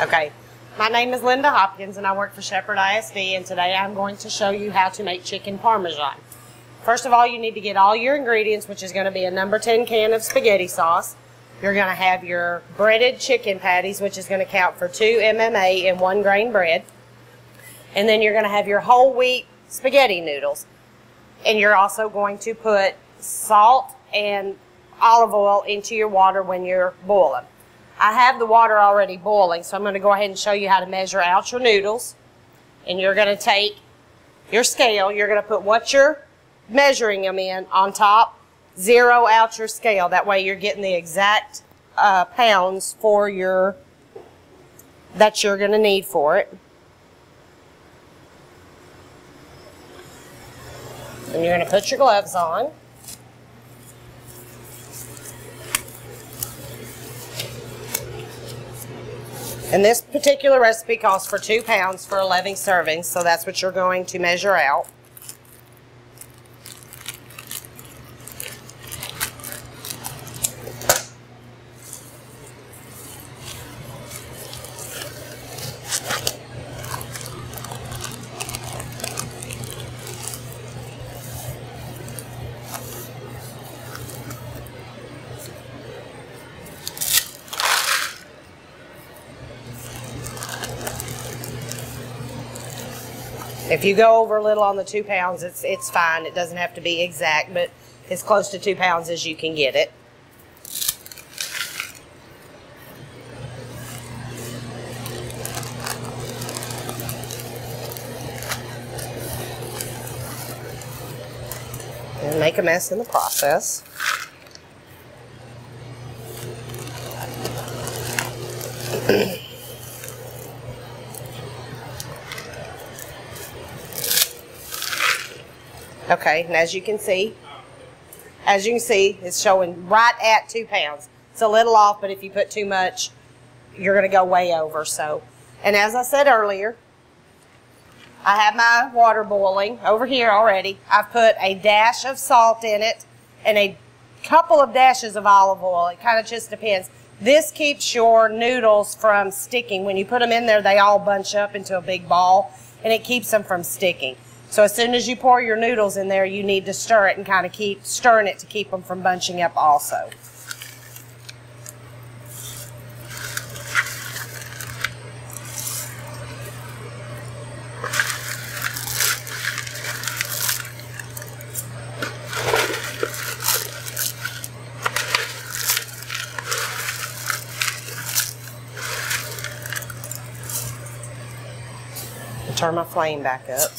Okay, my name is Linda Hopkins and I work for Shepherd ISD and today I'm going to show you how to make chicken parmesan. First of all, you need to get all your ingredients, which is going to be a number 10 can of spaghetti sauce. You're going to have your breaded chicken patties, which is going to count for 2 MMA in one grain bread. And then you're going to have your whole wheat spaghetti noodles. And you're also going to put salt and olive oil into your water when you're boiling. I have the water already boiling, so I'm going to go ahead and show you how to measure out your noodles. And you're going to take your scale, you're going to put what you're measuring them in on top, zero out your scale. That way you're getting the exact uh, pounds for your, that you're going to need for it. And you're going to put your gloves on. And this particular recipe calls for two pounds for 11 servings, so that's what you're going to measure out. If you go over a little on the two pounds, it's, it's fine. It doesn't have to be exact, but as close to two pounds as you can get it. And make a mess in the process. Okay, and as you can see, as you can see, it's showing right at two pounds. It's a little off, but if you put too much, you're going to go way over. So, and as I said earlier, I have my water boiling over here already. I've put a dash of salt in it and a couple of dashes of olive oil. It kind of just depends. This keeps your noodles from sticking. When you put them in there, they all bunch up into a big ball, and it keeps them from sticking. So as soon as you pour your noodles in there, you need to stir it and kind of keep stirring it to keep them from bunching up also. Turn my flame back up.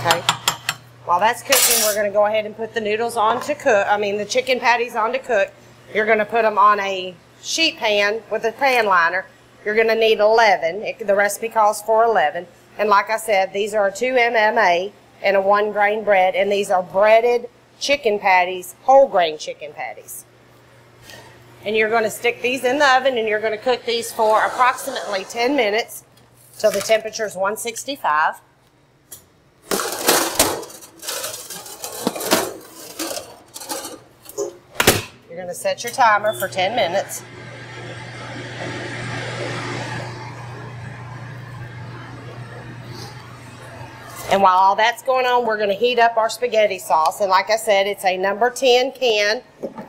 Okay. While that's cooking, we're going to go ahead and put the noodles on to cook. I mean, the chicken patties on to cook. You're going to put them on a sheet pan with a pan liner. You're going to need 11. It, the recipe calls for 11. And like I said, these are two MMA and a one grain bread. And these are breaded chicken patties, whole grain chicken patties. And you're going to stick these in the oven and you're going to cook these for approximately 10 minutes till the temperature is 165. You're going to set your timer for 10 minutes. And while all that's going on, we're going to heat up our spaghetti sauce. And like I said, it's a number 10 can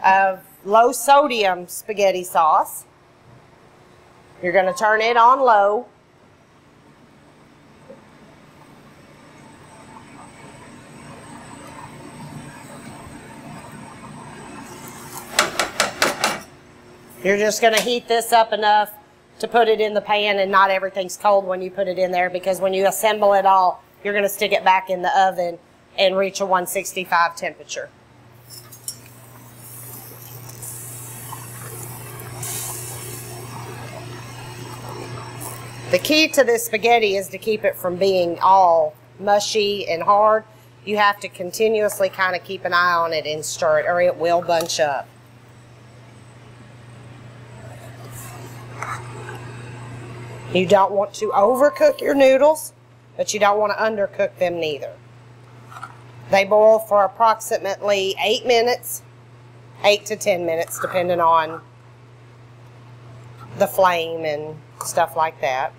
of low sodium spaghetti sauce. You're going to turn it on low. You're just going to heat this up enough to put it in the pan and not everything's cold when you put it in there because when you assemble it all, you're going to stick it back in the oven and reach a 165 temperature. The key to this spaghetti is to keep it from being all mushy and hard. You have to continuously kind of keep an eye on it and stir it or it will bunch up. You don't want to overcook your noodles, but you don't want to undercook them neither. They boil for approximately 8 minutes, 8 to 10 minutes, depending on the flame and stuff like that.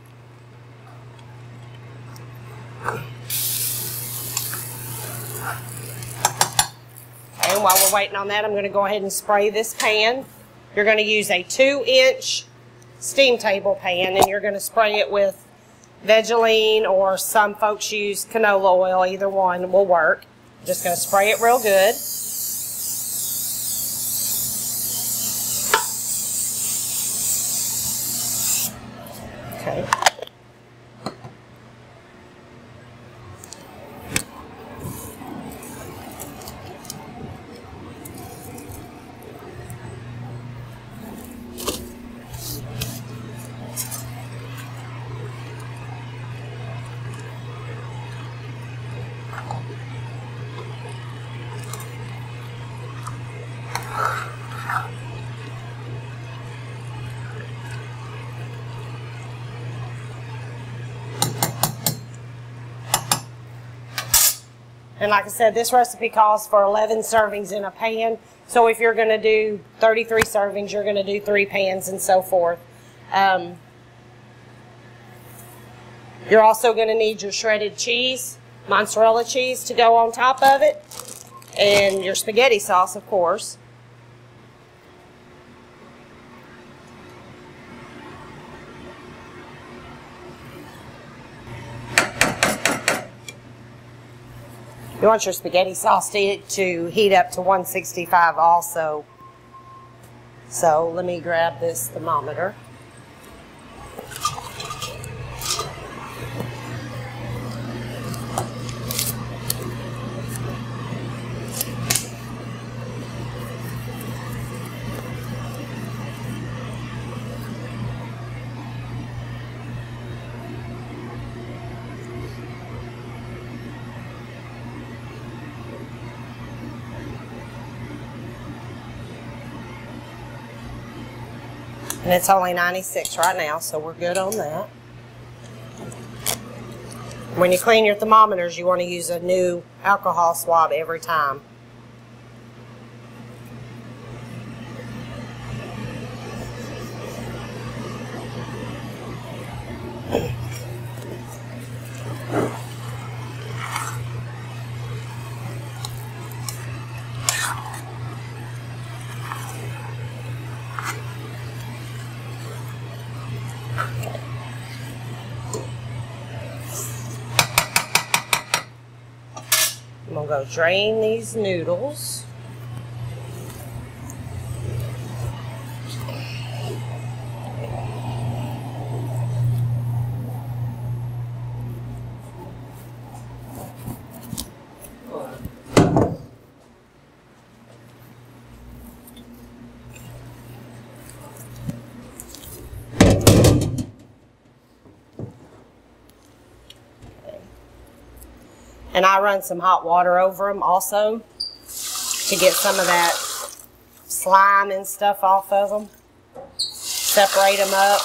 And while we're waiting on that, I'm going to go ahead and spray this pan. You're going to use a 2-inch steam table pan, and you're going to spray it with Vaseline or some folks use canola oil. Either one will work. Just going to spray it real good. And like I said, this recipe calls for 11 servings in a pan. So if you're going to do 33 servings, you're going to do three pans and so forth. Um, you're also going to need your shredded cheese, mozzarella cheese to go on top of it, and your spaghetti sauce, of course. You want your spaghetti sauce to, to heat up to 165 also. So let me grab this thermometer. And it's only 96 right now, so we're good on that. When you clean your thermometers, you want to use a new alcohol swab every time. Gonna go drain these noodles. And I run some hot water over them also to get some of that slime and stuff off of them. Separate them up.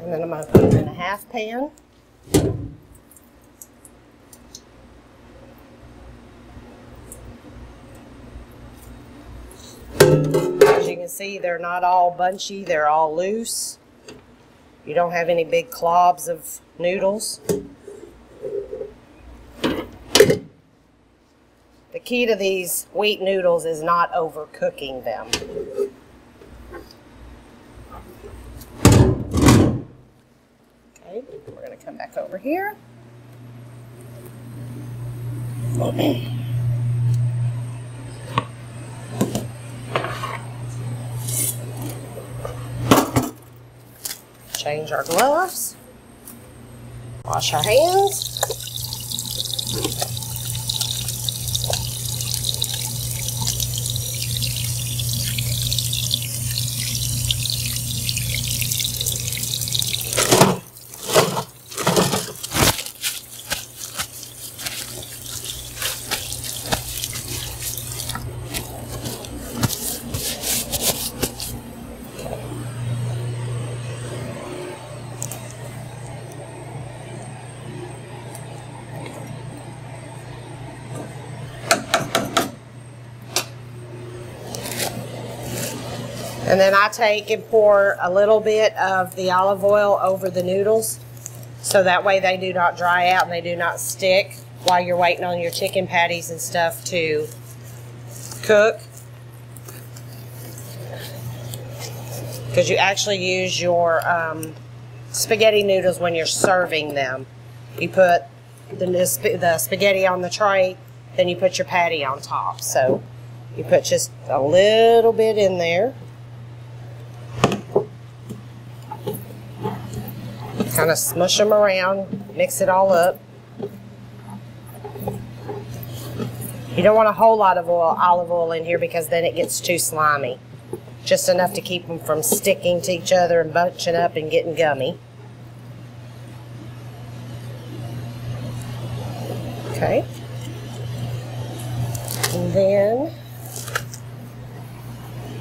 And then I'm going to put them in a half pan. As you can see, they're not all bunchy, they're all loose. You don't have any big clobs of noodles. The key to these wheat noodles is not overcooking them. Okay, we're going to come back over here. Change our gloves. Wash our hands. And then I take and pour a little bit of the olive oil over the noodles so that way they do not dry out and they do not stick while you're waiting on your chicken patties and stuff to cook. Because you actually use your um, spaghetti noodles when you're serving them. You put the, the spaghetti on the tray, then you put your patty on top. So you put just a little bit in there. Kind of smush them around, mix it all up. You don't want a whole lot of oil, olive oil in here because then it gets too slimy. Just enough to keep them from sticking to each other and bunching up and getting gummy. Okay. And then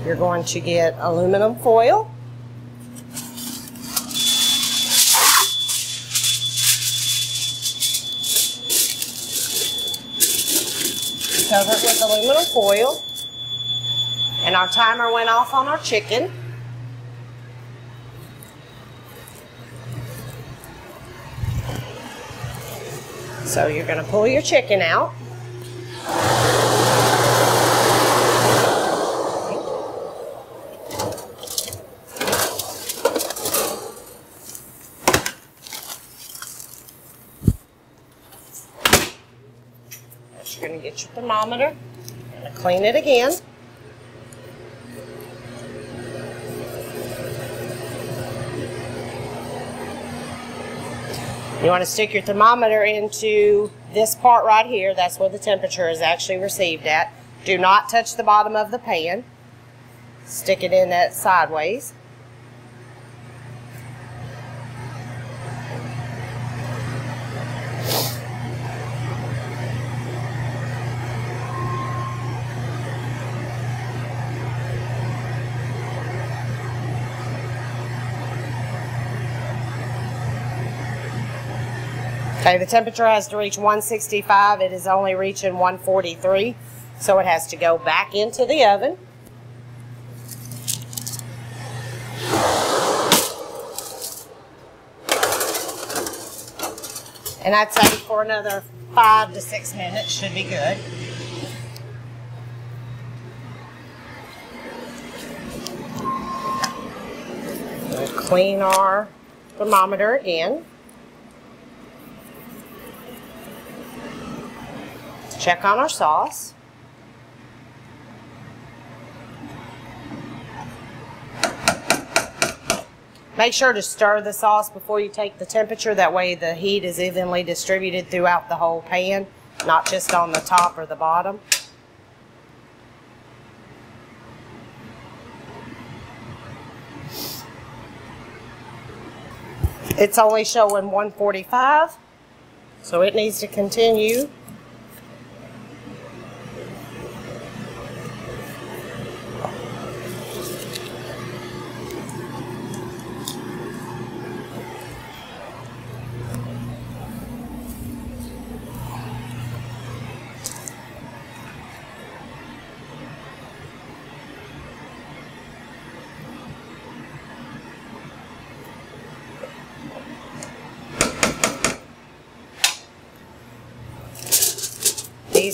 you're going to get aluminum foil. Cover it with aluminum foil. And our timer went off on our chicken. So you're going to pull your chicken out. You're going to get your thermometer. Clean it again. You want to stick your thermometer into this part right here. That's where the temperature is actually received at. Do not touch the bottom of the pan. Stick it in that sideways. Okay, the temperature has to reach 165. It is only reaching 143, so it has to go back into the oven. And I'd say for another five to six minutes should be good. We'll clean our thermometer again. Check on our sauce. Make sure to stir the sauce before you take the temperature. That way the heat is evenly distributed throughout the whole pan, not just on the top or the bottom. It's only showing 145, so it needs to continue.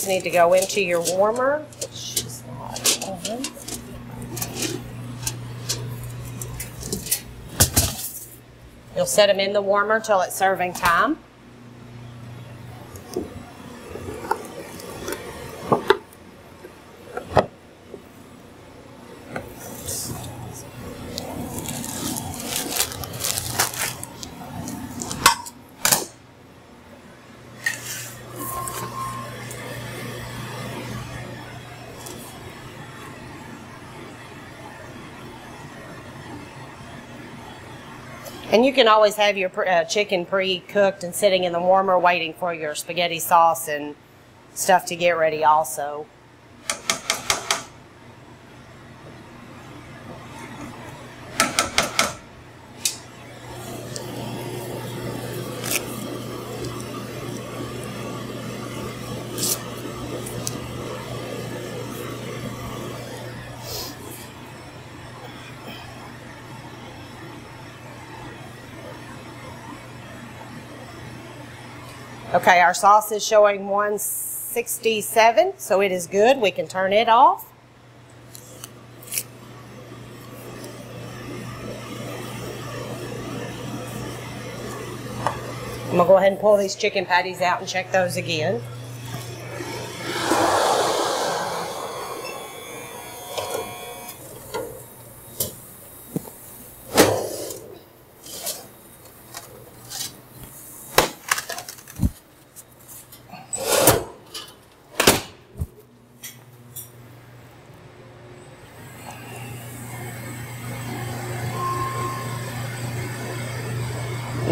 These need to go into your warmer. You'll set them in the warmer till it's serving time. You can always have your uh, chicken pre-cooked and sitting in the warmer waiting for your spaghetti sauce and stuff to get ready also. Okay, our sauce is showing 167, so it is good. We can turn it off. I'm to go ahead and pull these chicken patties out and check those again.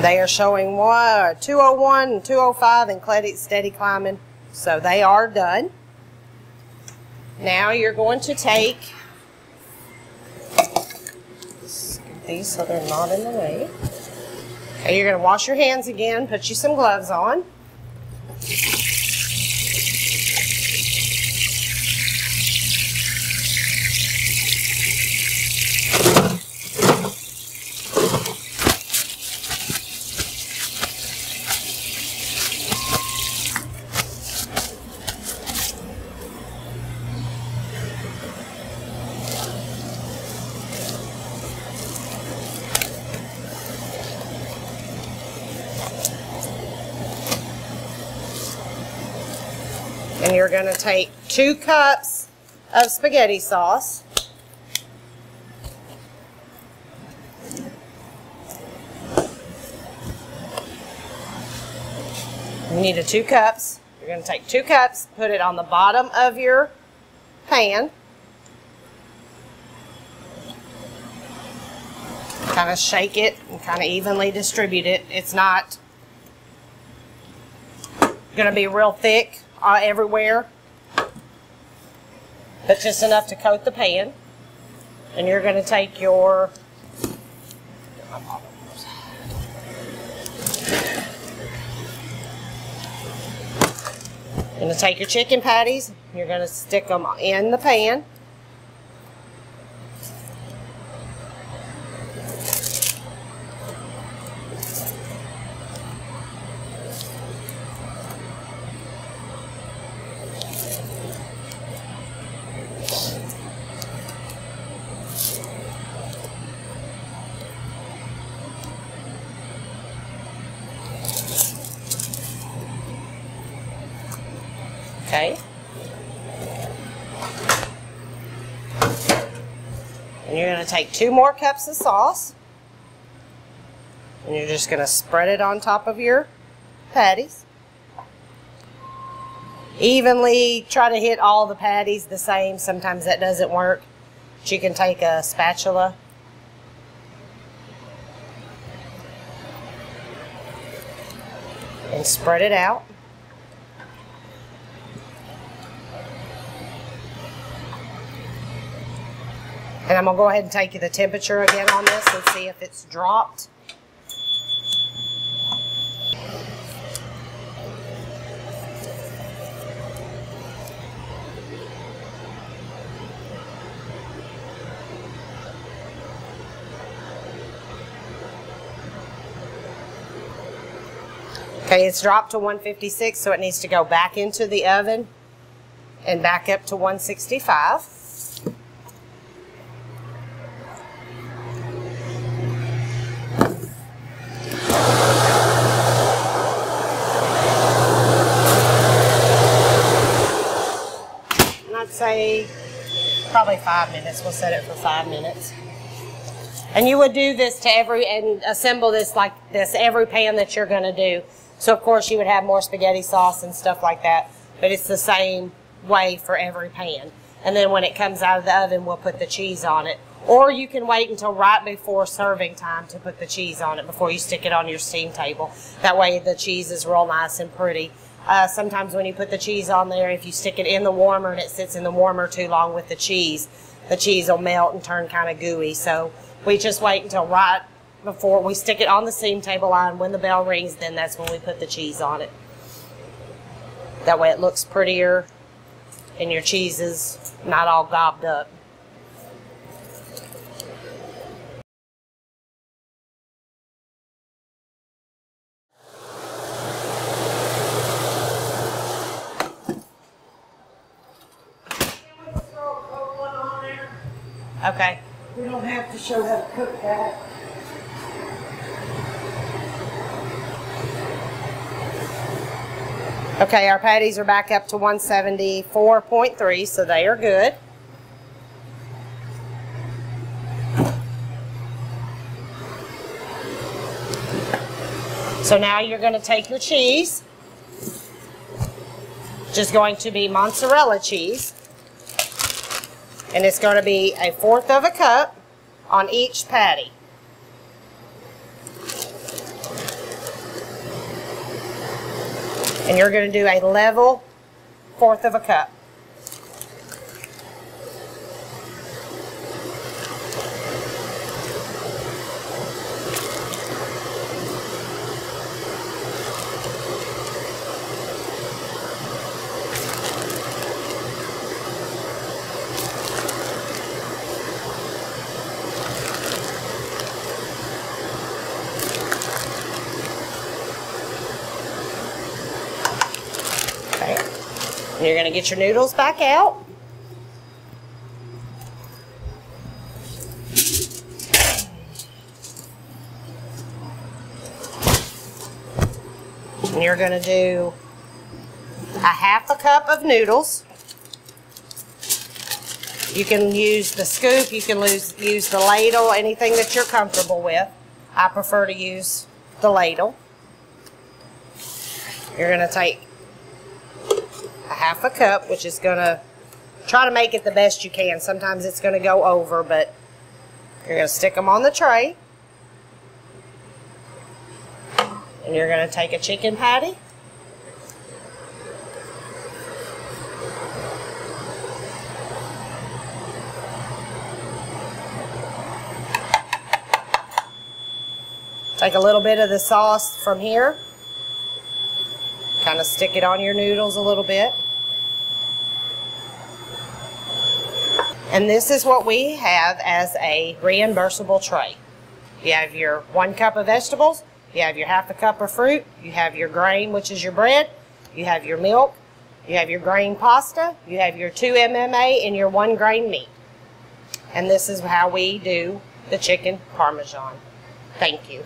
They are showing oh one, 201 and 205 and steady climbing. So they are done. Now you're going to take these so they're not in the way. Okay, you're going to wash your hands again, put you some gloves on. And you're going to take two cups of spaghetti sauce. You need a two cups. You're going to take two cups, put it on the bottom of your pan. Kind of shake it and kind of evenly distribute it. It's not going to be real thick uh, everywhere, but just enough to coat the pan. And you're going to take your going to take your chicken patties, you're going to stick them in the pan. Okay. And you're going to take two more cups of sauce. And you're just going to spread it on top of your patties. Evenly try to hit all the patties the same. Sometimes that doesn't work. But you can take a spatula and spread it out. And I'm going to go ahead and take you the temperature again on this and see if it's dropped. Okay, it's dropped to 156, so it needs to go back into the oven and back up to 165. say probably five minutes. We'll set it for five minutes. And you would do this to every, and assemble this like this every pan that you're going to do. So of course you would have more spaghetti sauce and stuff like that, but it's the same way for every pan. And then when it comes out of the oven, we'll put the cheese on it Or you can wait until right before serving time to put the cheese on it before you stick it on your steam table. That way the cheese is real nice and pretty. Uh, sometimes when you put the cheese on there, if you stick it in the warmer and it sits in the warmer too long with the cheese, the cheese will melt and turn kind of gooey. So we just wait until right before we stick it on the steam table line. When the bell rings, then that's when we put the cheese on it. That way it looks prettier and your cheese is not all gobbed up. Okay. We don't have to show how to cook that. Okay, our patties are back up to 174.3, so they are good. So now you're going to take your cheese, which is going to be mozzarella cheese, and it's going to be a fourth of a cup on each patty. And you're going to do a level fourth of a cup. And you're going to get your noodles back out. And you're going to do a half a cup of noodles. You can use the scoop, you can use, use the ladle, anything that you're comfortable with. I prefer to use the ladle. You're going to take half a cup, which is going to try to make it the best you can. Sometimes it's going to go over, but you're going to stick them on the tray. And you're going to take a chicken patty. Take a little bit of the sauce from here. Kind of stick it on your noodles a little bit. And this is what we have as a reimbursable tray. You have your one cup of vegetables, you have your half a cup of fruit, you have your grain, which is your bread, you have your milk, you have your grain pasta, you have your two MMA, and your one grain meat. And this is how we do the chicken parmesan. Thank you.